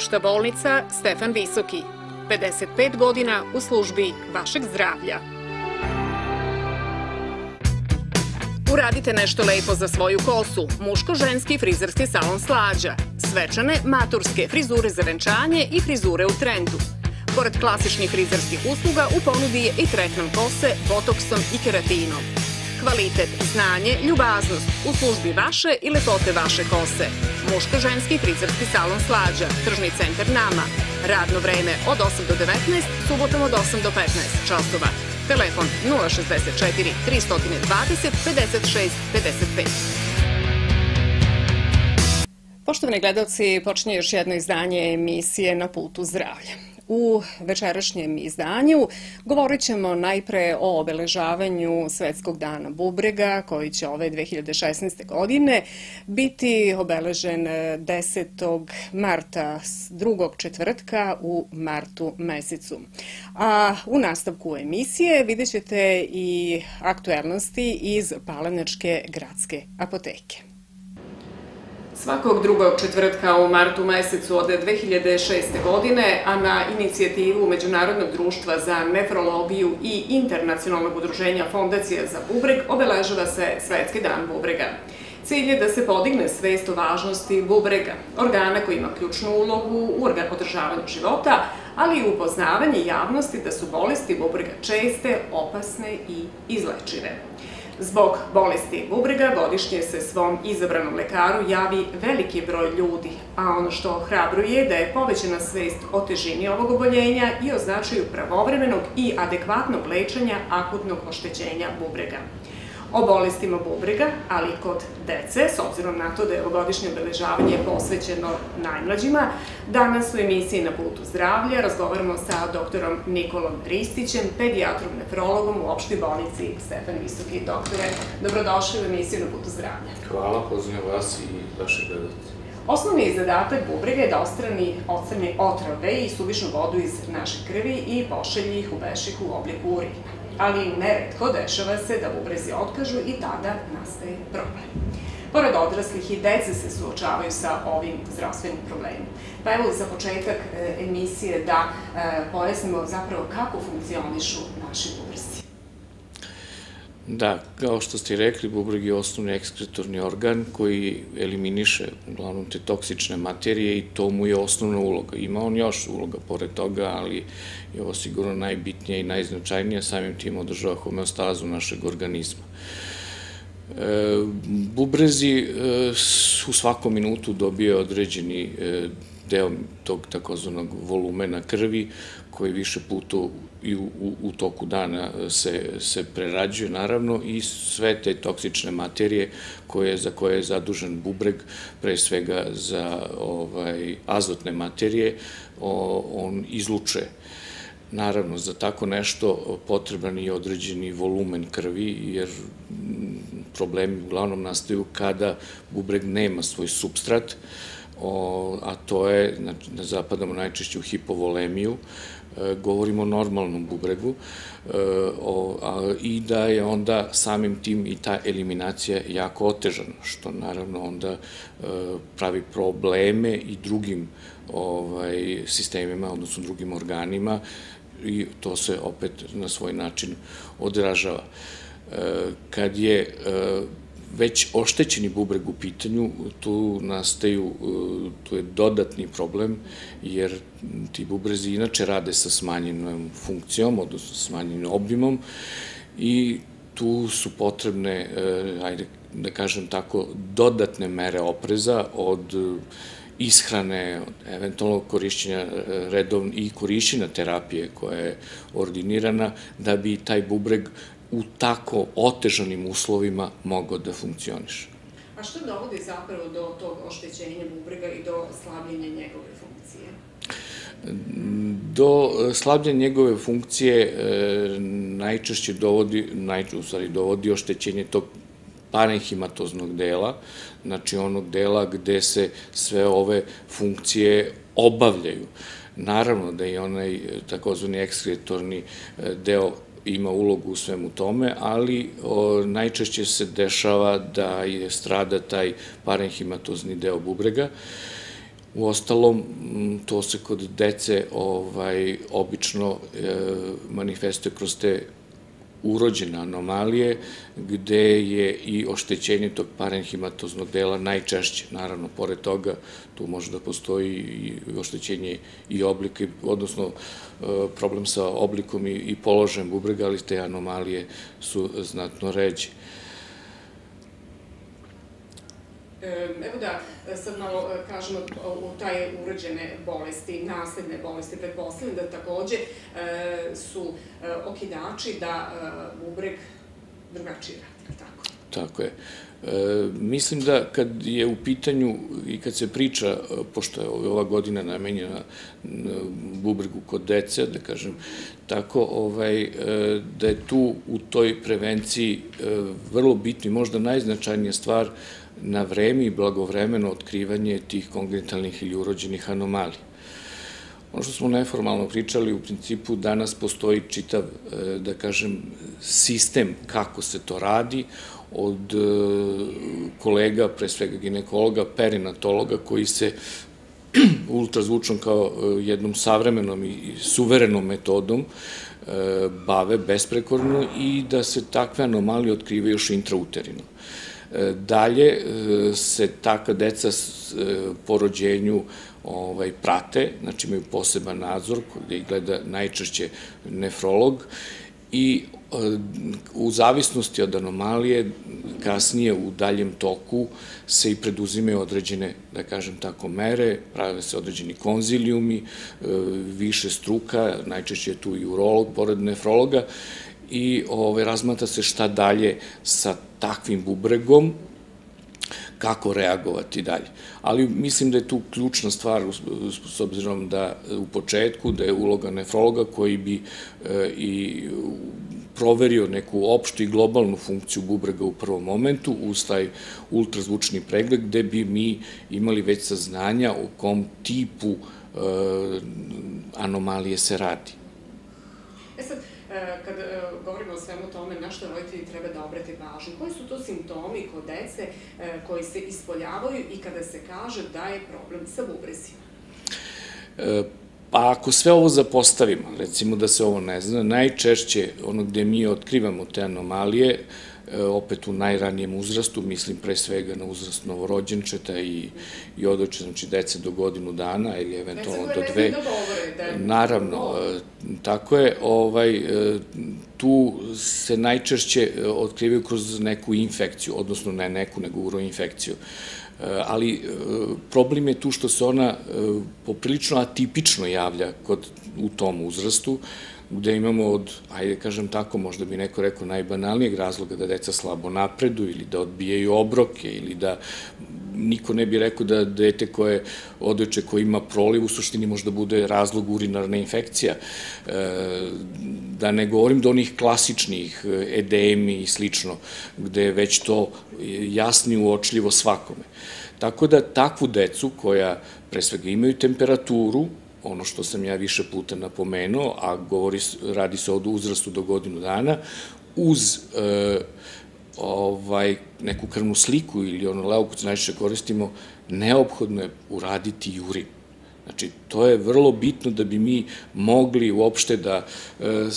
Opšta bolnica Stefan Visoki. 55 godina u službi vašeg zdravlja. Uradite nešto lepo za svoju kosu. Muško-ženski frizerski salon Slađa. Svečane, maturske, frizure za venčanje i frizure u trendu. Pored klasičnih frizerskih usluga, u ponudi je i tretman kose, botoksom i keratinom. Kvalitet, znanje, ljubaznost u službi vaše i lepote vaše kose. Muško-ženski frizerski salon Slađa, tržni centar Nama. Radno vreme od 8 do 19, subotom od 8 do 15 časova. Telefon 064 320 56 55. Poštovani gledalci, počinje još jedno izdanje emisije Na putu zdravlja. U večerašnjem izdanju govorit ćemo najpre o obeležavanju Svetskog dana bubrega koji će ove 2016. godine biti obeležen 10. marta drugog četvrtka u martu mesecu. A u nastavku emisije vidjet ćete i aktuelnosti iz Palenačke gradske apoteke. Svakog drugog četvrtka u martu mesecu od 2006. godine, a na inicijativu Međunarodnog društva za nefrologiju i internacionalnog udruženja Fondacija za bubreg, obeležava se Svetski dan bubrega. Cilj je da se podigne svest o važnosti bubrega, organa koji ima ključnu ulogu u održavanju života, ali i upoznavanje javnosti da su bolesti bubrega česte, opasne i izlečive. Zbog bolesti bubrega godišnje se svom izabranom lekaru javi veliki broj ljudi, a ono što hrabruje da je povećana svest o težini ovog oboljenja i o značaju pravovremenog i adekvatnog lečenja akutnog oštećenja bubrega o bolestima bubrega, ali i kod dece, s obzirom na to da je ovogodišnje obeležavanje posvećeno najmlađima. Danas u emisiji Na putu zdravlja razgovaramo sa doktorom Nikolom Ristićem, pedijatrom nefrologom u opštoj bolnici Stefan Visoki. Doktore, dobrodošli u emisiju Na putu zdravlja. Hvala, pozdravljam vas i vaše gledate. Osnovni zadatak bubrega je da ostrani otrove i suvišnu vodu iz naše krvi i pošelji ih u bešik u obliku urina ali neretko dešava se da bubrezi otkažu i tada nastaje problem. Pored odraslih i dece se suočavaju sa ovim zdravstvenim problemom. Pa evo za početak e, emisije da e, pojasnimo zapravo kako funkcionišu naši bubrezi. Da, kao što ste rekli, bubreg je osnovni ekskretorni organ koji eliminiše uglavnom te toksične materije i to mu je osnovna uloga. Ima on još uloga pored toga, ali je ovo sigurno najbitnija i najznačajnija, samim tim održava homeostazu našeg organizma. E, bubrezi e, u svakom minutu dobije određeni e, deo tog takozvanog volumena krvi koji više puta i u, u, u toku dana se, se prerađuje naravno i sve te toksične materije koje, za koje je zadužen bubreg, pre svega za ovaj, azotne materije, o, on izluče. Naravno, za tako nešto potreban je određeni volumen krvi, jer problemi uglavnom nastaju kada bubreg nema svoj substrat, o, a to je, znači, da najčešće u hipovolemiju, e, govorimo o normalnom bubregu e, a, i da je onda samim tim i ta eliminacija jako otežana, što naravno onda e, pravi probleme i drugim ovaj, sistemima, odnosno drugim organima i to se opet na svoj način odražava. Kad je već oštećeni bubreg u pitanju, tu nastaju, e, tu je dodatni problem, jer ti bubrezi inače rade sa smanjenom funkcijom, odnosno smanjenim obimom i tu su potrebne, e, ajde da kažem tako, dodatne mere opreza od ishrane, eventualno korišćenja e, redovne i korišćenja terapije koja je ordinirana da bi taj bubreg u tako otežanim uslovima mogao da funkcioniše. A što dovodi zapravo do tog oštećenja bubrega i do slabljenja njegove funkcije? Do e, slabljenja njegove funkcije e, najčešće dovodi, najčešće u stvari dovodi oštećenje tog parenhimatoznog dela, znači onog dela gde se sve ove funkcije obavljaju. Naravno da je onaj takozvani ekskretorni e, deo ima ulogu u svemu tome, ali najčešće se dešava da je strada taj parenhimatozni deo bubrega. U ostalom, to se kod dece ovaj, obično e, manifestuje kroz te urođene anomalije, gde je i oštećenje tog parenhimatoznog dela najčešće. Naravno, pored toga, tu može da postoji i oštećenje i oblike, odnosno e, problem sa oblikom i, položajem bubrega, ali te anomalije su znatno ređe. Evo da sad malo e, kažemo u taj uređene bolesti, nasledne bolesti, pretpostavljam da takođe e, su e, okidači da bubreg drugačije radi, tako? Tako je. Mislim da kad je u pitanju i kad se priča, pošto je ova godina namenjena bubregu kod dece, da kažem tako, ovaj, da je tu u toj prevenciji vrlo bitno i možda najznačajnija stvar na vreme i blagovremeno otkrivanje tih kongenitalnih ili urođenih anomalija. Ono što smo neformalno pričali, u principu danas postoji čitav, e, da kažem, sistem kako se to radi, od e, kolega, pre svega ginekologa, perinatologa, koji se ultrazvučnom kao e, jednom savremenom i suverenom metodom bave besprekorno i da se takve anomalije otkrivaju još intrauterino. Dalje e, se takva deca e, po rođenju ovaj, prate, znači imaju poseban nadzor gde ih gleda najčešće nefrolog i e, u zavisnosti od anomalije kasnije u daljem toku se i preduzimaju određene, da kažem tako, mere, prave se određeni konzilijumi, više struka, najčešće je tu i urolog, pored nefrologa, i ovaj, razmata se šta dalje sa takvim bubregom, kako reagovati dalje. Ali mislim da je tu ključna stvar, s obzirom da u početku, da je uloga nefrologa koji bi e, i proverio neku opštu i globalnu funkciju bubrega u prvom momentu uz taj ultrazvučni pregled gde bi mi imali već saznanja o kom tipu e, anomalije se radi. E sad, kad e, govorimo o svemu tome, na što roditelji treba da obrate pažnju, koji su to simptomi kod dece e, koji se ispoljavaju i kada se kaže da je problem sa bubrezima? Pa ako sve ovo zapostavimo, recimo da se ovo ne zna, najčešće ono gde mi otkrivamo te anomalije, E, opet u najranijem uzrastu, mislim pre svega na uzrast novorođenčeta i, i odoče, znači dece do godinu dana ili eventualno do dve. Da Naravno, e, tako je, ovaj, e, tu se najčešće otkrivaju kroz neku infekciju, odnosno ne neku, nego uroinfekciju. Ali problem je tu što se ona poprilično atipično javlja kod, u tom uzrastu, gde imamo od, ajde kažem tako, možda bi neko rekao najbanalnijeg razloga da deca slabo napredu ili da odbijaju obroke ili da niko ne bi rekao da dete koje odeče koje ima proliv u suštini možda bude razlog urinarna infekcija. E, da ne govorim do onih klasičnih e, edemi i slično, gde je već to jasni uočljivo svakome. Tako da takvu decu koja pre svega imaju temperaturu, ono što sam ja više puta napomenuo, a govori, radi se od uzrastu do godinu dana, uz e, ovaj, neku krvnu sliku ili ono leukoc najčešće koristimo, neophodno je uraditi i urin. Znači, to je vrlo bitno da bi mi mogli uopšte da e,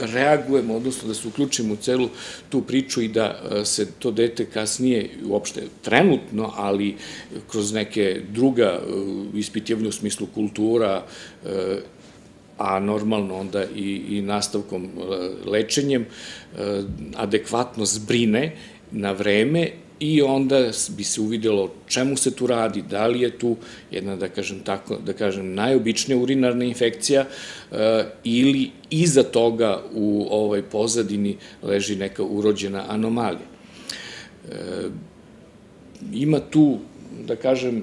reagujemo, odnosno da se uključimo u celu tu priču i da e, se to dete kasnije, uopšte trenutno, ali kroz neke druga e, ispitivanja u smislu kultura, e, a normalno onda i, i nastavkom lečenjem, adekvatno zbrine na vreme i onda bi se uvidelo čemu se tu radi, da li je tu jedna, da kažem tako, da kažem, najobičnija urinarna infekcija uh, ili iza toga u ovoj pozadini leži neka urođena anomalija. Uh, ima tu, da kažem,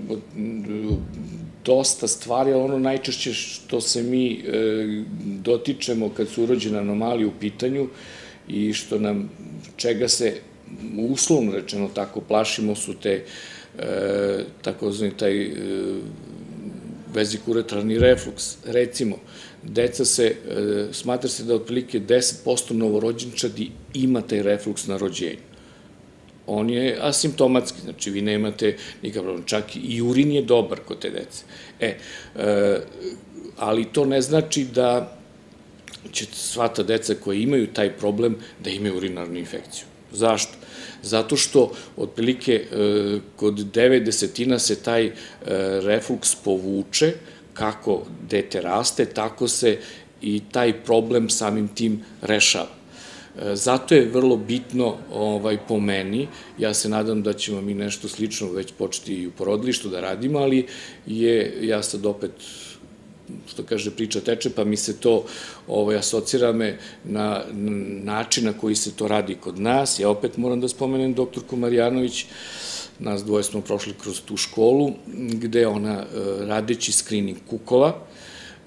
dosta stvari, ali ono najčešće što se mi e, dotičemo kad su urođene anomalije u pitanju i što nam, čega se uslovno rečeno tako plašimo su te e, takozvani taj e, vezikuretralni refluks. Recimo, deca se, e, smatra se da otprilike 10% novorođenčadi ima taj refluks na rođenju. on je asimptomatski, znači vi nemate nikakav problem, čak i urin je dobar kod te dece. E, e, ali to ne znači da će sva ta deca koja imaju taj problem da imaju urinarnu infekciju. Zašto? Zato što otprilike e, kod 9 desetina se taj e, refluks povuče, kako dete raste, tako se i taj problem samim tim rešava. E, zato je vrlo bitno ovaj, po meni, ja se nadam da ćemo mi nešto slično već početi i u porodilištu da radimo, ali je, ja sad opet što kaže priča teče, pa mi se to ovaj, asocira me na način na koji se to radi kod nas. Ja opet moram da spomenem doktorku Marjanović, nas dvoje smo prošli kroz tu školu, gde ona e, radeći skrining kukova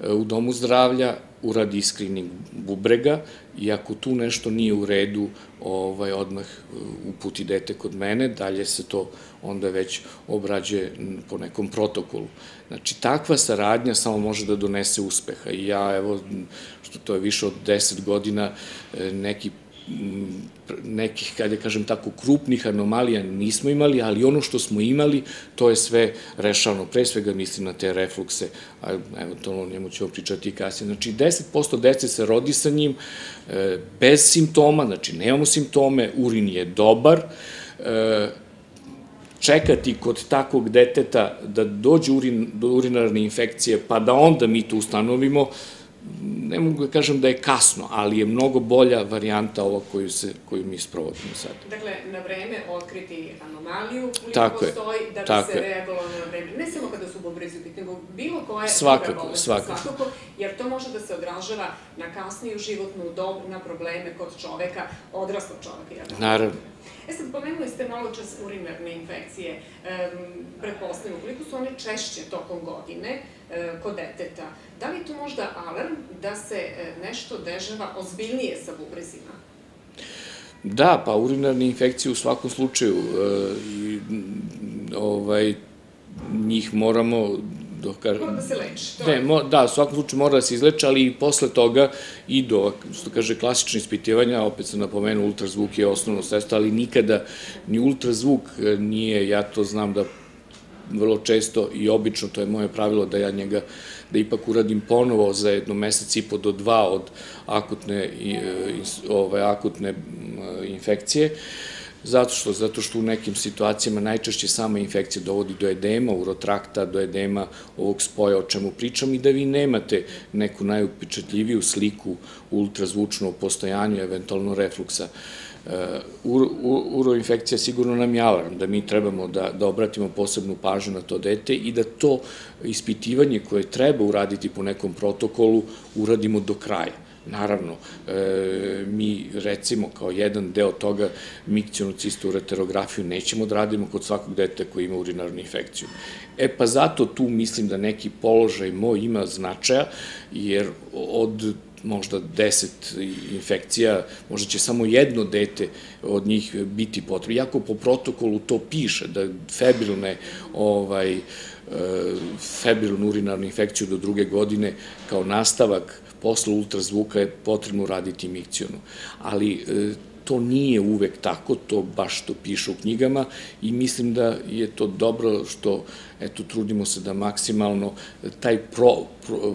e, u domu zdravlja uradi screening bubrega i ako tu nešto nije u redu, ovaj, odmah uh, uputi dete kod mene, dalje se to onda već obrađuje po nekom protokolu. Znači, takva saradnja samo može da donese uspeha i ja, evo, što to je više od 10 godina, e, neki nekih, kada kažem tako, krupnih anomalija nismo imali, ali ono što smo imali, to je sve rešavano. Pre svega mislim na te reflukse, a eventualno o njemu ćemo pričati i kasnije. Znači, 10% dece se rodi sa njim e, bez simptoma, znači nemamo simptome, urin je dobar, e, čekati kod takvog deteta da dođe urin, do urinarne infekcije, pa da onda mi to ustanovimo, ne mogu da kažem da je kasno, ali je mnogo bolja varijanta ova koju, se, koju mi sprovodimo sad. Dakle, na vreme otkriti anomaliju, koliko tako postoji, da bi tako se reagovalo na vreme. Ne samo kada su bubrezi nego bilo koje svakako, bolest, svakako. svakako, jer to može da se odražava na kasniju životnu dob, na probleme kod čoveka, odraslog čoveka. Naravno. E sad, pomenuli ste malo čas urinarne infekcije. E, pretpostavljamo, koliko su one češće tokom godine e, kod deteta? Da li to možda alarm da se e, nešto dežava ozbiljnije sa bubrezima? Da, pa urinarne infekcije u svakom slučaju e, i, ovaj, njih moramo do... Kar... Mora da se leči. Ne, mo, da, u svakom slučaju mora da se izleče, ali i posle toga i do, što kaže, klasične ispitivanja, opet sam napomenuo, ultrazvuk je osnovno sredstvo, ali nikada ni ultrazvuk e, nije, ja to znam da vrlo često i obično, to je moje pravilo da ja njega, da ipak uradim ponovo za jedno mesec i po do dva od akutne, i, ove, akutne infekcije, Zato što, zato što u nekim situacijama najčešće sama infekcija dovodi do edema, urotrakta, do edema ovog spoja o čemu pričam i da vi nemate neku najupečatljiviju sliku ultrazvučno postojanju, eventualno refluksa. Uh, uroinfekcija sigurno nam je alarm, da mi trebamo da, da obratimo posebnu pažnju na to dete i da to ispitivanje koje treba uraditi po nekom protokolu uradimo do kraja Naravno, e, mi recimo kao jedan deo toga mikcijonu cistu ureterografiju nećemo da radimo kod svakog dete koji ima urinarnu infekciju. E pa zato tu mislim da neki položaj moj ima značaja, jer od možda 10 infekcija, možda će samo jedno dete od njih biti potrebno. Iako po protokolu to piše, da febrilne ovaj, e, febrilnu urinarnu infekciju do druge godine kao nastavak posle ultrazvuka je potrebno uraditi mikcijonu. Ali e, to nije uvek tako, to baš to piše u knjigama i mislim da je to dobro što, eto, trudimo se da maksimalno taj pro, pro,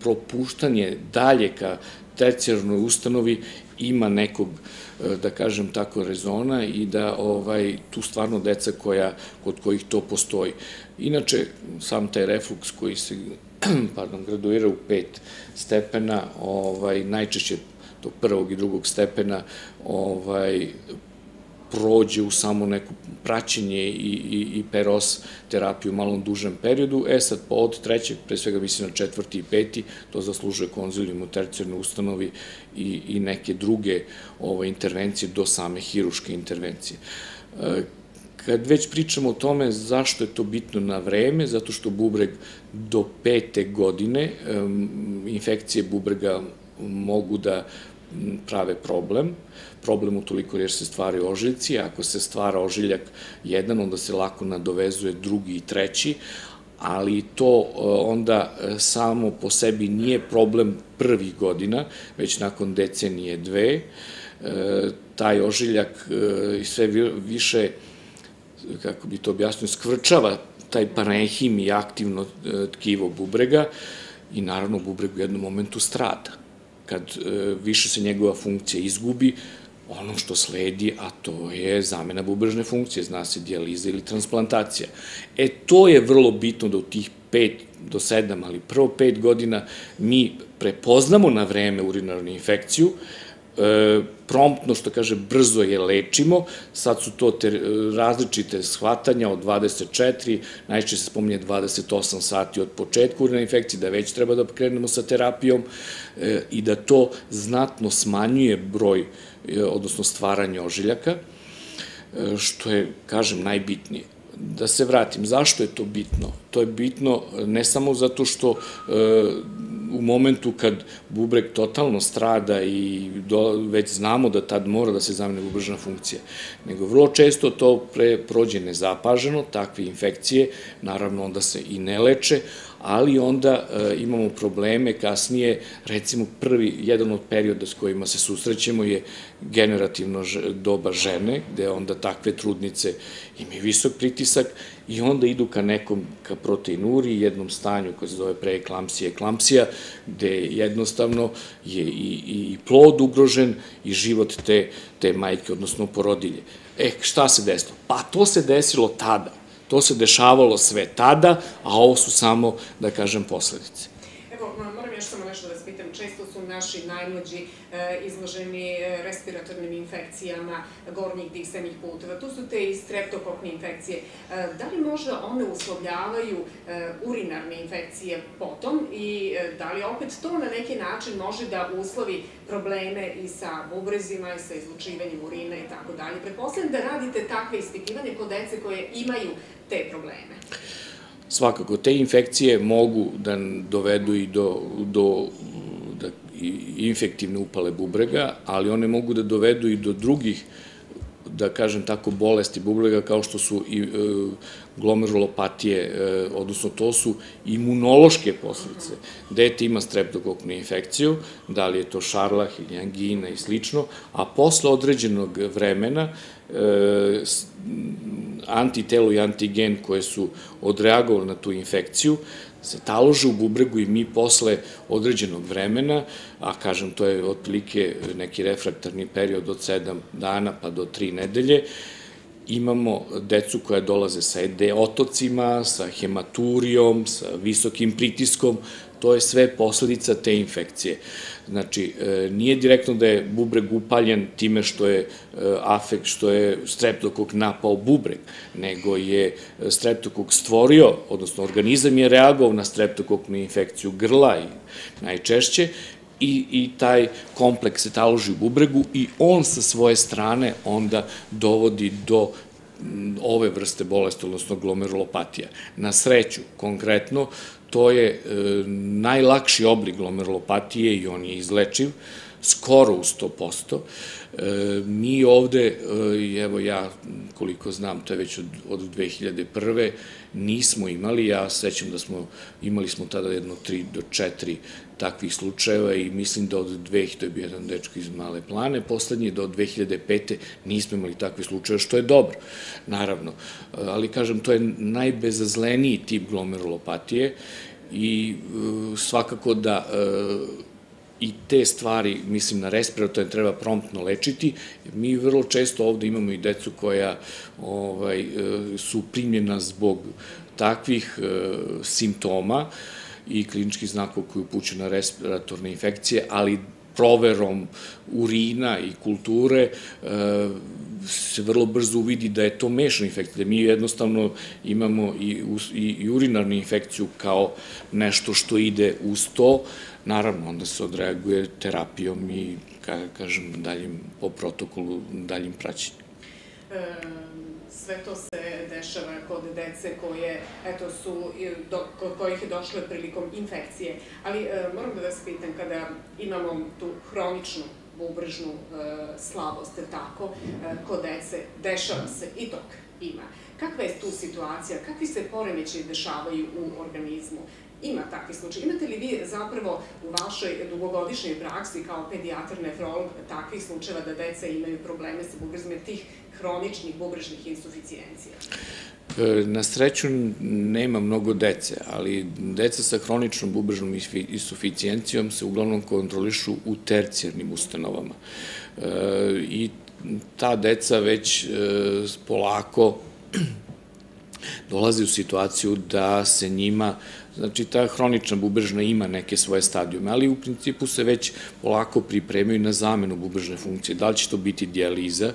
propuštanje dalje ka tercijarnoj ustanovi ima nekog e, da kažem tako rezona i da ovaj tu stvarno deca koja kod kojih to postoji. Inače sam taj refluks koji se pardon, graduira u pet stepena, ovaj, najčešće tog prvog i drugog stepena ovaj, prođe u samo neko praćenje i, i, i peros terapiju u malom dužem periodu. E sad, po od trećeg, pre svega mislim na četvrti i peti, to zaslužuje konzilijum u tercijarnoj ustanovi i, i neke druge ovaj, intervencije do same hiruške intervencije. E, Kad već pričamo o tome zašto je to bitno na vreme, zato što bubreg do pete godine infekcije bubrega mogu da prave problem. Problem u toliko jer se stvaraju ožiljci, ako se stvara ožiljak jedan, onda se lako nadovezuje drugi i treći, ali to e, onda e, samo po sebi nije problem prvih godina, već nakon decenije dve, taj ožiljak i sve više, kako bi to objasnio, skvrčava taj parenhim i aktivno tkivo bubrega i naravno bubreg u jednom momentu strada. Kad više se njegova funkcija izgubi, ono što sledi, a to je zamena bubrežne funkcije, zna se dijaliza ili transplantacija. E, to je vrlo bitno da u tih 5 do 7, ali prvo 5 godina mi prepoznamo na vreme urinarnu infekciju, e, promptno, što kaže, brzo je lečimo, sad su to te različite shvatanja od 24, najčešće se spominje 28 sati od početka urinarne infekcije, da već treba da krenemo sa terapijom e, i da to znatno smanjuje broj E, odnosno stvaranje ožiljaka, e, što je, kažem, najbitnije. Da se vratim, zašto je to bitno? To je bitno ne samo zato što e, u momentu kad bubreg totalno strada i do, već znamo da tad mora da se zamene bubrežna funkcija, nego vrlo često to pre, prođe nezapaženo, takve infekcije, naravno onda se i ne leče, ali onda e, imamo probleme kasnije, recimo prvi, jedan od perioda s kojima se susrećemo je generativno doba žene, gde onda takve trudnice imaju visok pritisak i onda idu ka nekom, ka proteinuri, jednom stanju koje se zove preeklampsija, eklampsija, gde jednostavno je i, i plod ugrožen i život te, te majke, odnosno porodilje. E, šta se desilo? Pa to se desilo tada To se dešavalo sve tada, a ovo su samo, da kažem, posledice. Evo, moram još samo nešto da pitam. Često su naši najmlađi e, izloženi e, respiratornim infekcijama gornjih disanih puteva. Tu su te i streptokokne infekcije. E, da li možda one uslovljavaju urinarne infekcije potom i da li opet to na neki način može da uslovi probleme i sa bubrezima i sa izlučivanjem urina i tako dalje? Pretpostavljam da radite takve ispitivanje kod dece koje imaju te probleme? Svakako, te infekcije mogu da dovedu i do, do da, infektivne upale bubrega, ali one mogu da dovedu i do drugih da kažem tako, bolesti bubrega kao što su i e, glomerulopatije, e, odnosno to su imunološke posledice. Dete ima streptokoknu infekciju, da li je to šarlah ili angina i slično, a posle određenog vremena e, antitelo i antigen koje su odreagovali na tu infekciju, se talože u bubregu i mi posle određenog vremena, a kažem to je otprilike neki refraktarni period od 7 dana pa do 3 nedelje, imamo decu koja dolaze sa ED otocima, sa hematurijom, sa visokim pritiskom, to je sve posledica te infekcije. Znači, e, nije direktno da je bubreg upaljen time što je e, afekt, što je streptokok napao bubreg, nego je e, streptokok stvorio, odnosno organizam je reagovao na streptokoknu infekciju grla i najčešće, i, i taj kompleks se taloži u bubregu i on sa svoje strane onda dovodi do ove vrste bolesti, odnosno glomerulopatija. Na sreću, konkretno, to je e, najlakši oblik glomerulopatije i on je izlečiv, skoro u 100%. E, mi ovde, e, evo ja koliko znam, to je već od, od 2001. nismo imali, ja sećam da smo, imali smo tada jedno 3 do 4 takvih slučajeva i mislim da od 2000, to je bio jedan dečko iz Male plane, poslednji do 2005. nismo imali takve slučajeva, što je dobro, naravno. Ali, kažem, to je najbezazleniji tip glomerulopatije i e, svakako da e, i te stvari, mislim, na respiratorne treba promptno lečiti. Mi vrlo često ovde imamo i decu koja ovaj, e, su primljena zbog takvih simptoma, i klinički znakova koji upućuju na respiratorne infekcije, ali proverom urina i kulture e, se vrlo brzo uvidi da je to mešana infekcija, da mi jednostavno imamo i, i urinarnu infekciju kao nešto što ide uz to, naravno onda se odreaguje terapijom i, kažem, daljim, po protokolu, daljim praćenjem. Sve to se dešava kod dece koje, eto, su, do, kod kojih je došlo prilikom infekcije. Ali e, moram da vas pitam, kada imamo tu hroničnu bubrežnu e, slabost, tako, e, kod dece, dešava se i dok ima. Kakva je tu situacija? Kakvi se poremeći dešavaju u organizmu? ima takvi slučaj. Imate li vi zapravo u vašoj dugogodišnjoj praksi kao pedijatar nefrolog takvih slučajeva da deca imaju probleme sa bubrežima tih hroničnih bubrežnih insuficijencija? E, na sreću nema mnogo dece, ali deca sa hroničnom bubrežnom insuficijencijom se uglavnom kontrolišu u tercijarnim ustanovama. E, I ta deca već e, polako dolazi u situaciju da se njima Znači, ta hronična bubrežna ima neke svoje stadijume, ali u principu se već polako pripremaju na zamenu bubrežne funkcije. Da li će to biti dijaliza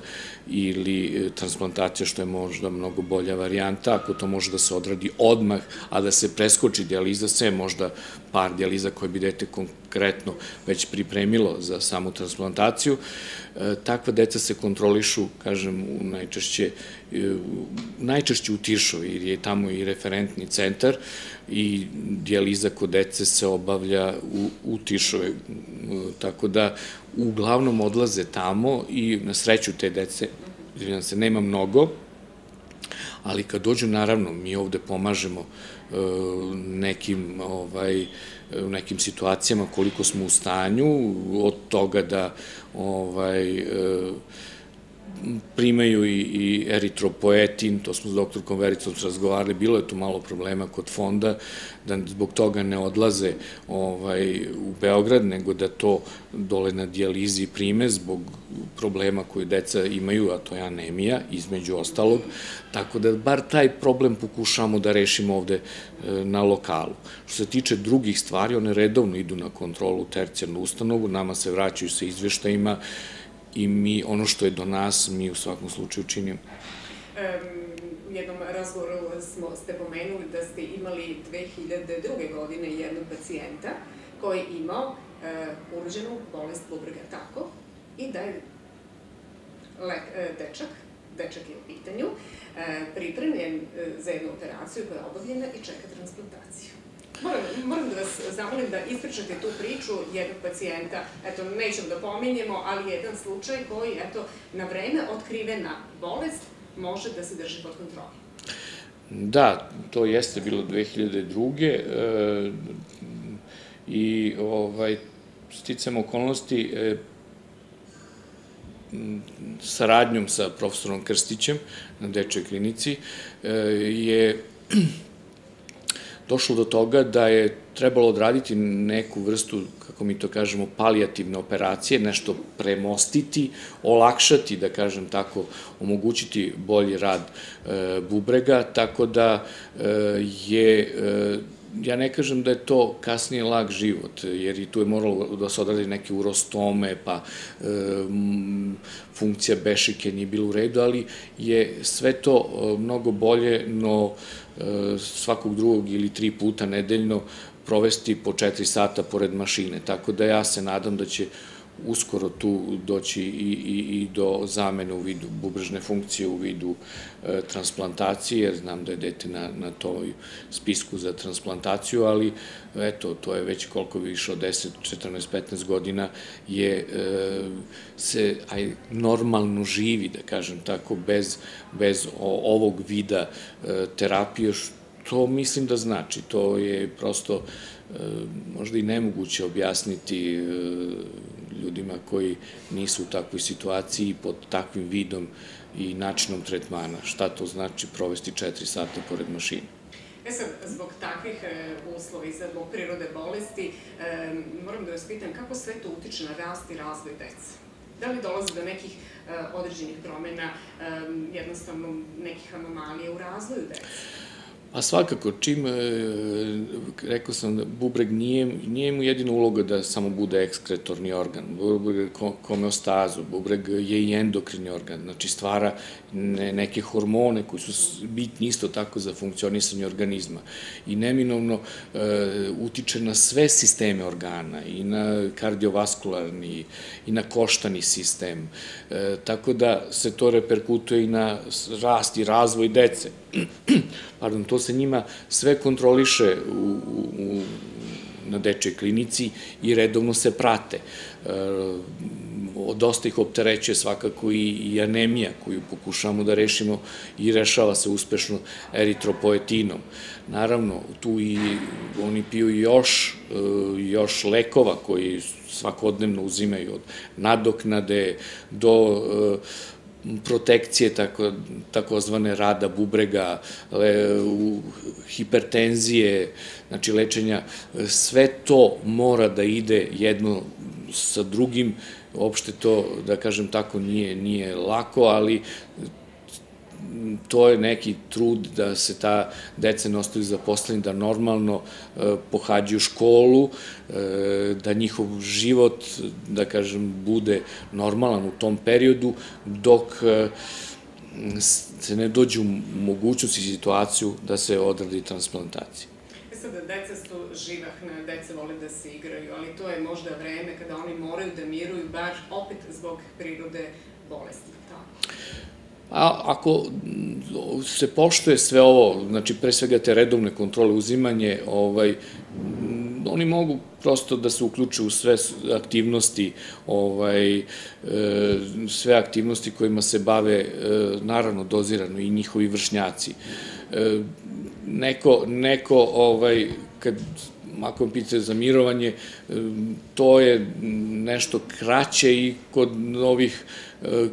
ili e, transplantacija, što je možda mnogo bolja varijanta, ako to može da se odradi odmah, a da se preskoči dijaliza, sve možda par dijaliza koje bi dete konkretno već pripremilo za samu transplantaciju. E, takva deca se kontrolišu, kažem, najčešće, e, najčešće u Tiršovi, jer je tamo i referentni centar i dijaliza kod dece se obavlja u, u Tišove, tako da uglavnom odlaze tamo i na sreću te dece, izvinjam se, nema mnogo, ali kad dođu, naravno, mi ovde pomažemo e, nekim, ovaj, u nekim situacijama koliko smo u stanju, od toga da ovaj, primaju i, eritropoetin, to smo s doktorkom Vericom razgovarali, bilo je tu malo problema kod fonda, da zbog toga ne odlaze ovaj, u Beograd, nego da to dole na dijalizi prime zbog problema koje deca imaju, a to je anemija, između ostalog, tako da bar taj problem pokušamo da rešimo ovde e, na lokalu. Što se tiče drugih stvari, one redovno idu na kontrolu tercijarnu ustanovu, nama se vraćaju sa izveštajima, i mi, ono što je do nas, mi u svakom slučaju činimo. u jednom razgovoru smo, ste pomenuli da ste imali 2002. godine jednog pacijenta koji je imao e, urođenu bolest bubrega tako i da je lek, e, dečak, dečak je u pitanju, e, pripremljen e, za jednu operaciju koja je obavljena i čeka transplantaciju. Moram, da vas zamolim da ispričate tu priču jednog pacijenta, eto, nećemo da pominjemo, ali jedan slučaj koji, eto, na vreme otkrivena bolest može da se drži pod kontrolom. Da, to jeste bilo 2002. E, I ovaj, sticam okolnosti e, saradnjom sa profesorom Krstićem na Dečoj klinici e, je došlo do toga da je trebalo odraditi neku vrstu, kako mi to kažemo, palijativne operacije, nešto premostiti, olakšati, da kažem tako, omogućiti bolji rad e, bubrega, tako da e, je e, ja ne kažem da je to kasnije lag život, jer i tu je moralo da se odradi neke urostome, pa e, funkcija bešike nije bila u redu, ali je sve to mnogo bolje, no e, svakog drugog ili tri puta nedeljno provesti po četiri sata pored mašine. Tako da ja se nadam da će uskoro tu doći i, i, i do zamene u vidu bubrežne funkcije, u vidu e, transplantacije, jer znam da je dete na, na toj spisku za transplantaciju, ali eto, to je već koliko više od 10, 14, 15 godina je e, se aj, normalno živi, da kažem tako, bez, bez o, ovog vida e, terapije, to mislim da znači, to je prosto e, možda i nemoguće objasniti e, ljudima koji nisu u takvoj situaciji pod takvim vidom i načinom tretmana. Šta to znači provesti četiri sata pored mašine? E sad, zbog takvih e, uslova i zbog prirode bolesti, e, moram da vas pitam kako sve to utiče na rast i razvoj deca? Da li dolazi do nekih e, određenih promena, jednostavno nekih anomalija u razvoju deca? Pa svakako, čim, e, rekao sam, bubreg nije, nije mu jedina uloga da samo bude ekskretorni organ, bubreg homeostazu, bubreg je i endokrini organ, znači stvara ne, neke hormone koji su bitni isto tako za funkcionisanje organizma i neminovno e, utiče na sve sisteme organa, i na kardiovaskularni, i na koštani sistem, e, tako da se to reperkutuje i na rast i razvoj dece. Pardon, to se njima sve kontroliše u, u, na dečoj klinici i redovno se prate. Dosta ih opterećuje svakako i anemija koju pokušamo da rešimo i rešava se uspešno eritropoetinom. Naravno, tu i oni piju još, još lekova koji svakodnevno uzimaju od nadoknade do protekcije, tako, takozvane rada bubrega, le, u, hipertenzije, znači lečenja, sve to mora da ide jedno sa drugim, uopšte to, da kažem tako, nije, nije lako, ali to je neki trud da se ta deca ne ostaju zaposleni, da normalno e, pohađaju školu, e, da njihov život, da kažem, bude normalan u tom periodu, dok e, se ne dođe u mogućnost i situaciju da se odradi transplantacija. E sad, deca su živahna, deca vole da se igraju, ali to je možda vreme kada oni moraju da miruju, bar opet zbog prirode bolesti. A ako se poštuje sve ovo, znači pre svega te redovne kontrole, uzimanje, ovaj, oni mogu prosto da se uključe u sve aktivnosti, ovaj, e, sve aktivnosti kojima se bave, e, naravno, dozirano i njihovi vršnjaci. E, neko, neko ovaj, kad ako vam pitate za mirovanje, to je nešto kraće i kod ovih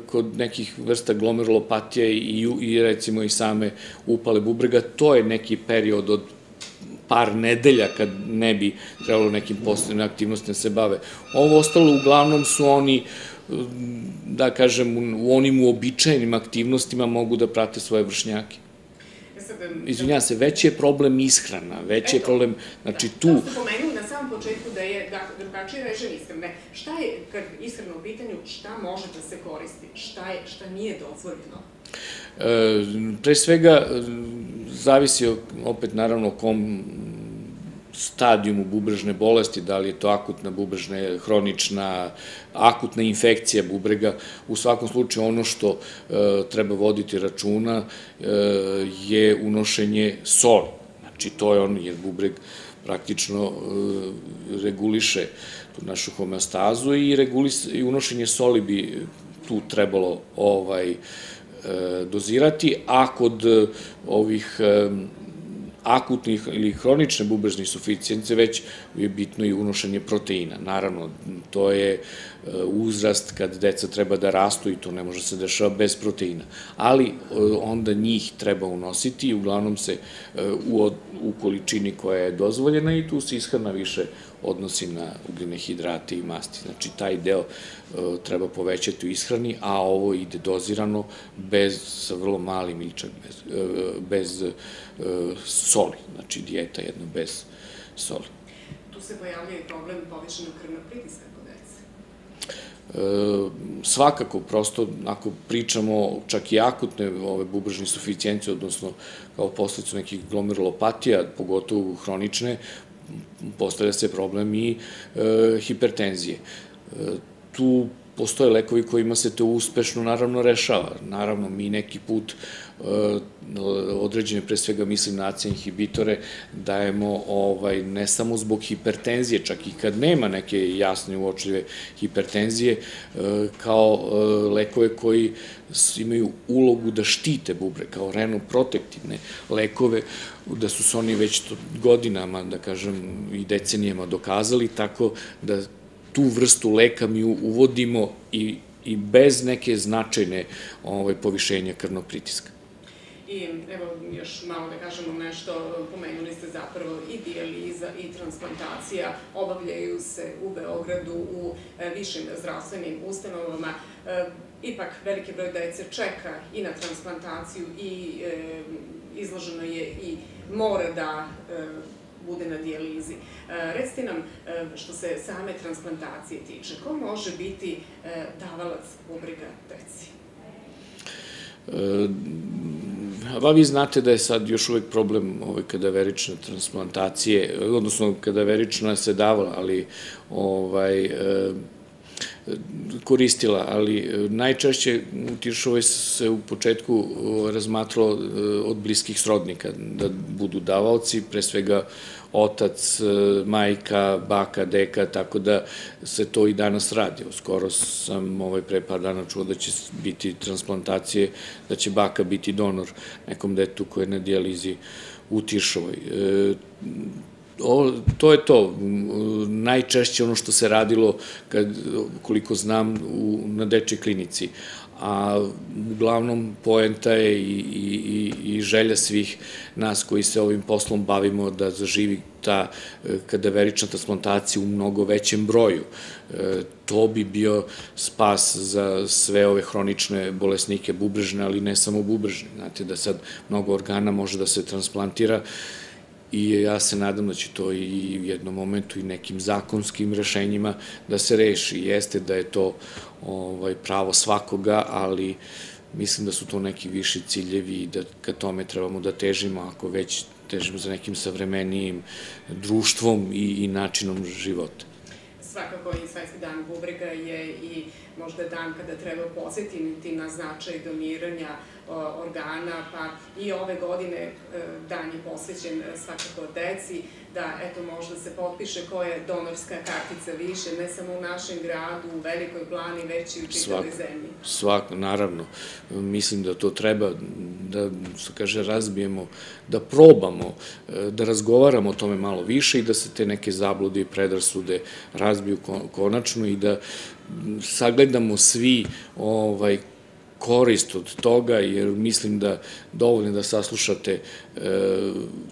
kod nekih vrsta glomerulopatije i, i recimo i same upale bubrega, to je neki period od par nedelja kad ne bi trebalo nekim posebnim aktivnostima da se bave. Ovo ostalo uglavnom su oni da kažem, u onim uobičajenim aktivnostima mogu da prate svoje vršnjake. Izvinjam se, veći je problem ishrana, veći je problem, znači tu... Da ste pomenuli na samom početku da je da, drugačiji režim ishrane. Šta je, kad ishrana u pitanju, šta može da se koristi, šta, je, šta nije dozvoljeno? E, pre svega, zavisi opet naravno kom stadijumu bubrežne bolesti, da li je to akutna bubrežna, hronična, akutna infekcija bubrega, u svakom slučaju ono što e, treba voditi računa e, je unošenje soli. Znači to je on, jer bubreg praktično e, reguliše tu našu homeostazu i, i unošenje soli bi tu trebalo ovaj, dozirati, a kod ovih akutnih ili hronične bubrežne suficijence, već je bitno i unošenje proteina. Naravno, to je e, uzrast kad deca treba da rastu i to ne može se dešava bez proteina. Ali e, onda njih treba unositi i uglavnom se e, u, u količini koja je dozvoljena i tu se ishrana više odnosi na ugljene hidrate i masti. Znači, taj deo treba povećati u ishrani, a ovo ide dozirano bez, sa vrlo malim ili čak bez, bez soli, znači dijeta jedno bez soli. Tu se pojavljuje problem povišenog krvnog pritiska kod dece. E, svakako, prosto, ako pričamo čak i akutne ove bubrežne suficijencije, odnosno kao posledicu nekih glomerulopatija, pogotovo hronične, postavlja se problem i e, hipertenzije. E, tu postoje lekovi kojima se to uspešno naravno rešava. Naravno, mi neki put e, određene, pre svega mislim na ACE inhibitore, dajemo ovaj, ne samo zbog hipertenzije, čak i kad nema neke jasne uočljive hipertenzije, e, kao e, lekove koji imaju ulogu da štite bubre, kao renoprotektivne lekove, da su se oni već godinama, da kažem, i decenijama dokazali, tako da tu vrstu leka mi uvodimo i, i bez neke značajne ovaj, povišenja krvnog pritiska. I evo još malo da kažemo nešto, pomenuli ste zapravo i dijaliza i transplantacija, obavljaju se u Beogradu u e, višim zdravstvenim ustanovama. E, ipak veliki broj dece čeka i na transplantaciju i e, izloženo je i mora da bude na dijalizi. E, recite nam, e, što se same transplantacije tiče, ko može biti e, davalac bubrega deci? Pa vi znate da je sad još uvek problem ove kadaverične transplantacije, odnosno kadaverična se davala, ali ovaj, koristila, ali najčešće u Tiršovoj se u početku razmatralo od bliskih srodnika, da budu davaoci, pre svega otac, majka, baka, deka, tako da se to i danas radi. Skoro sam ovaj pre par dana čuo da će biti transplantacije, da će baka biti donor nekom detu koje je na dijalizi u Tiršovoj. E, o, to je to. Najčešće ono što se radilo, kad, koliko znam, u, na dečoj klinici. A uglavnom poenta je i, i, i želja svih nas koji se ovim poslom bavimo da zaživi ta kadaverična transplantacija u mnogo većem broju. E, to bi bio spas za sve ove hronične bolesnike bubrežne, ali ne samo bubrežne. Znate da sad mnogo organa može da se transplantira i ja se nadam da će to i u jednom momentu i nekim zakonskim rešenjima da se reši. Jeste da je to ovaj, pravo svakoga, ali mislim da su to neki viši ciljevi i da ka tome trebamo da težimo ako već težimo za nekim savremenijim društvom i, i načinom života svakako i Svetski dan bubrega je i možda dan kada treba posjetiti na značaj doniranja organa, pa i ove godine e, dan je posvećen e, svakako deci, da eto možda se potpiše koja je donorska kartica više, ne samo u našem gradu, u Velikoj plani, već i u čitavoj zemlji. Svako, naravno. Mislim da to treba da, se kaže, razbijemo, da probamo, e, da razgovaramo o tome malo više i da se te neke zablude i predrasude razbiju konačno i da sagledamo svi ovaj, korist od toga, jer mislim da dovoljno da saslušate e,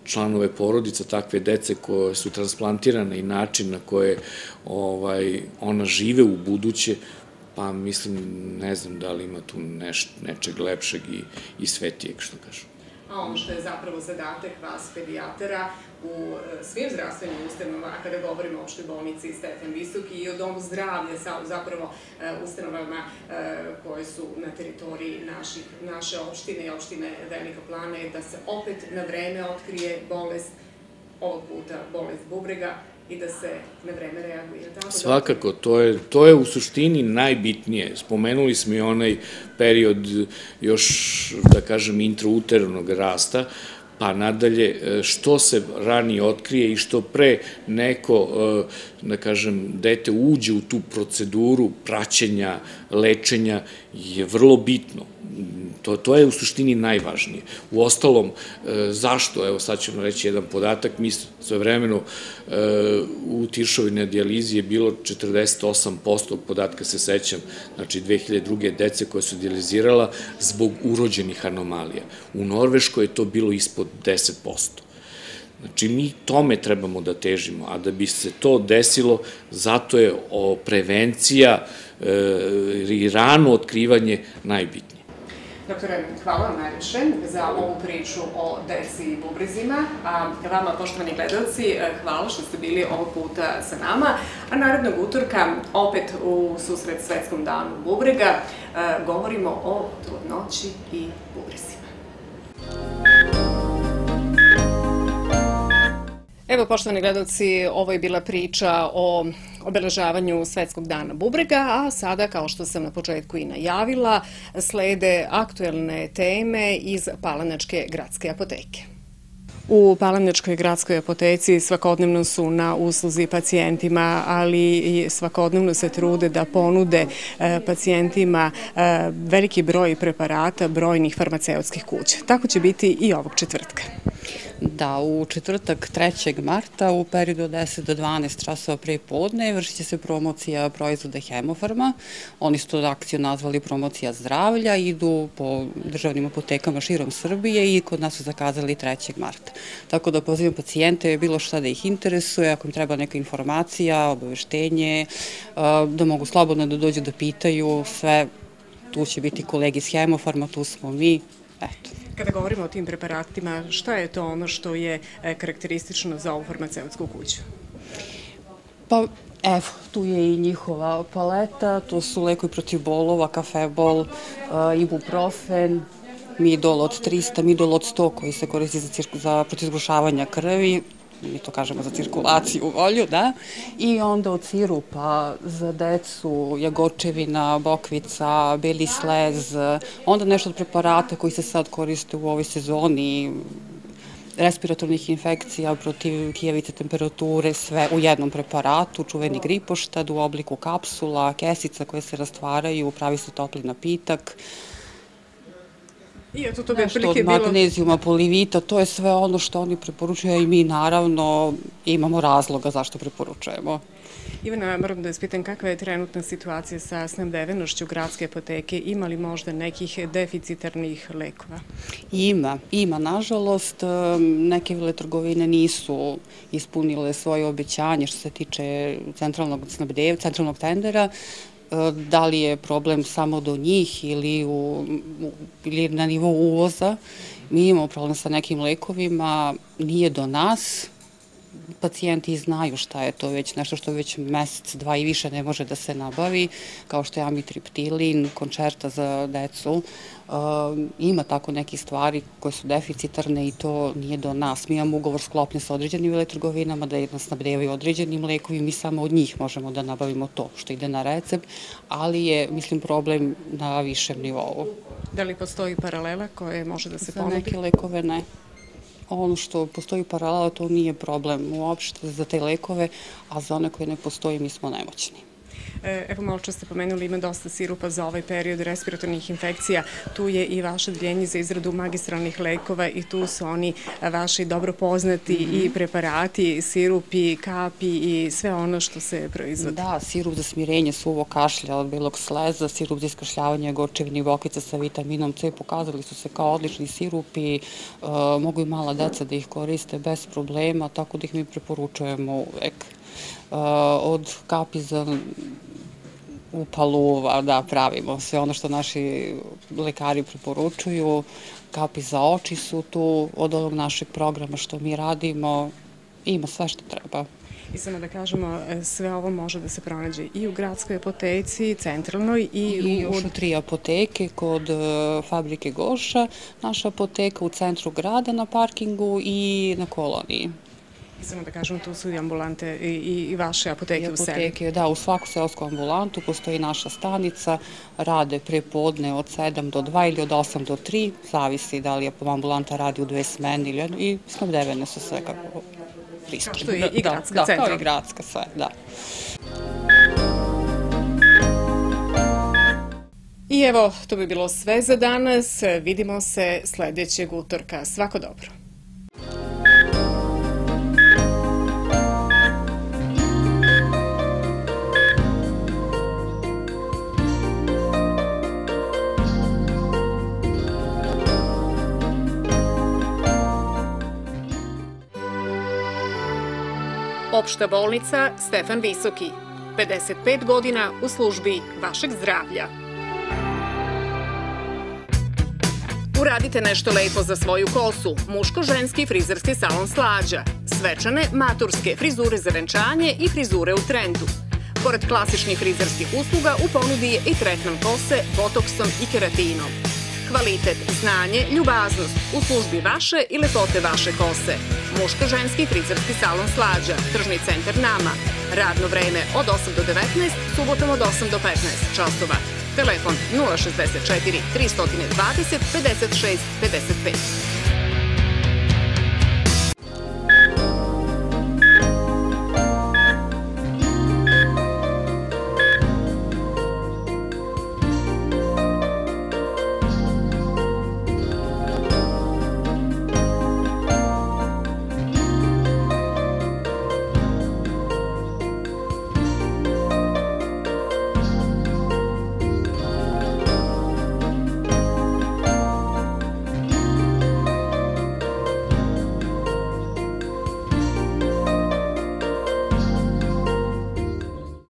članove porodica takve dece koje su transplantirane i način na koje ovaj, ona žive u buduće, pa mislim, ne znam da li ima tu neš, nečeg lepšeg i, i svetijeg, što kažu. A ono što je zapravo zadatak vas pedijatara u e, svim zdravstvenim ustanovama, a kada govorimo o opštoj bolnici Stefan Visoki i o domu zdravlja, sa zapravo e, ustanovama e, koje su na teritoriji naših, naše opštine i opštine Velika Plana, je da se opet na vreme otkrije bolest, ovog puta bolest bubrega, i da se na vreme reaguje. Tako Svakako, to je, to je u suštini najbitnije. Spomenuli smo i onaj period još, da kažem, intrauternog rasta, pa nadalje e, što se ranije otkrije i što pre neko, e, da kažem, dete uđe u tu proceduru praćenja, lečenja je vrlo bitno. To, to je u suštini najvažnije. U ostalom, e, zašto, evo sad ćemo reći jedan podatak, mi sve vremeno e, u Tiršovi na dijalizi je bilo 48% podatka se sećam, znači 2002. dece koja su dijalizirala zbog urođenih anomalija. U Norveškoj je to bilo ispod 10%. Znači, mi tome trebamo da težimo, a da bi se to desilo, zato je prevencija e, i rano otkrivanje najbitnije. Doktore, hvala vam najviše za ovu priču o deci i bubrizima, a vama, poštovani gledalci, hvala što ste bili ovog puta sa nama, a narednog utorka, opet u susret Svetskom danu bubrega, govorimo o trudnoći i bubrizima. Evo, poštovani gledalci, ovo je bila priča o obeležavanju Svetskog dana bubrega, a sada, kao što sam na početku i najavila, slede aktuelne teme iz Palanačke gradske apoteke. U Palanačkoj gradskoj apoteci svakodnevno su na usluzi pacijentima, ali i svakodnevno se trude da ponude e, pacijentima e, veliki broj preparata brojnih farmaceutskih kuća. Tako će biti i ovog četvrtka. Da, u četvrtak 3. marta u periodu od 10 do 12 časova pre podne vršit će se promocija proizvoda Hemofarma. Oni su to akciju nazvali promocija zdravlja, idu po državnim apotekama širom Srbije i kod nas su zakazali 3. marta. Tako da pozivam pacijente bilo šta da ih interesuje, ako im treba neka informacija, obaveštenje, da mogu slobodno da dođu da pitaju, sve tu će biti kolegi iz Hemofarma, tu smo mi, eto. Kada govorimo o tim preparatima, šta je to ono što je e, karakteristično za ovu farmaceutsku kuću? Pa, evo, tu je i njihova paleta, to su lekovi protiv bolova, kafebol, uh, ibuprofen, midol od 300, midol od 100 koji se koristi za, za protiv zgrušavanja krvi, mi to kažemo za cirkulaciju volju, da, i onda od sirupa za decu, jagočevina, bokvica, beli slez, onda nešto od preparata koji se sad koriste u ovoj sezoni, respiratornih infekcija protiv kijevice temperature, sve u jednom preparatu, čuveni gripoštad u obliku kapsula, kesica koje se rastvaraju, pravi se topli napitak, I eto, to bi Nešto od magnezijuma, polivita, to je sve ono što oni preporučuju i mi naravno imamo razloga zašto preporučujemo. Ivana, moram da ispitam kakva je trenutna situacija sa snabdevenošću gradske apoteke, ima li možda nekih deficitarnih lekova? Ima, ima, nažalost, neke veletrgovine nisu ispunile svoje obećanje što se tiče centralnog snabdev, centralnog tendera, da li je problem samo do njih ili, u, ili na nivou uvoza. Mi imamo problem sa nekim lekovima, nije do nas, pacijenti znaju šta je to već nešto što već mesec, dva i više ne može da se nabavi, kao što je amitriptilin, končerta za decu. E, ima tako neki stvari koje su deficitarne i to nije do nas. Mi imamo ugovor sklopljen sa određenim veletrgovinama da nas nabdevaju određenim lekovi, mi samo od njih možemo da nabavimo to što ide na recept, ali je, mislim, problem na višem nivou. Da li postoji paralela koje može da se ponudi? Za neke lekove ne ono što postoji paralela, to nije problem uopšte za te lekove, a za one koje ne postoji mi smo nemoćni. E, evo malo čas ste pomenuli, ima dosta sirupa za ovaj period respiratornih infekcija. Tu je i vaše deljenje za izradu magistralnih lekova i tu su oni vaši dobro poznati mm -hmm. i preparati, sirupi, kapi i sve ono što se proizvodi. Da, sirup za smirenje suvo kašlja od belog sleza, sirup za iskršljavanje gorčevnih vokica sa vitaminom C, pokazali su se kao odlični sirupi, uh, mogu i mala deca da ih koriste bez problema, tako da ih mi preporučujemo uvek. Uh, od kapi za upalu, da pravimo sve ono što naši lekari preporučuju, kapi za oči su tu, od ovog našeg programa što mi radimo, ima sve što treba. I samo da kažemo, e, sve ovo može da se pronađe i u gradskoj apoteci, centralnoj i, I još u tri apoteke kod uh, fabrike Goša, naša apoteka u centru grada na parkingu i na koloniji. Samo da kažem, tu su i ambulante i, i vaše apoteke, u sebi. Apoteke, da, u svaku seosku ambulantu postoji naša stanica, rade pre podne od 7 do 2 ili od 8 do 3, zavisi da li je ambulanta radi u dve smene ili jedno, i snabdevene su sve kako pristupne. Kao što je i gradska da, centra. Da, kao i gradska sve, da. I evo, to bi bilo sve za danas. Vidimo se sledećeg utorka. Svako dobro. Opšta bolnica Stefan Visoki. 55 godina u službi vašeg zdravlja. Uradite nešto lepo za svoju kosu. Muško-ženski frizerski salon Slađa. Svečane, maturske, frizure za venčanje i frizure u trendu. Pored klasičnih frizerskih usluga u ponudi je i tretman kose, botoksom i keratinom. Kvalitet, znanje, ljubaznost u službi vaše i lepote vaše kose. Muško-ženski frizerski salon Slađa, tržni centar Nama. Radno vreme od 8 do 19, subotom od 8 do 15 časova. Telefon 064 320 56 55.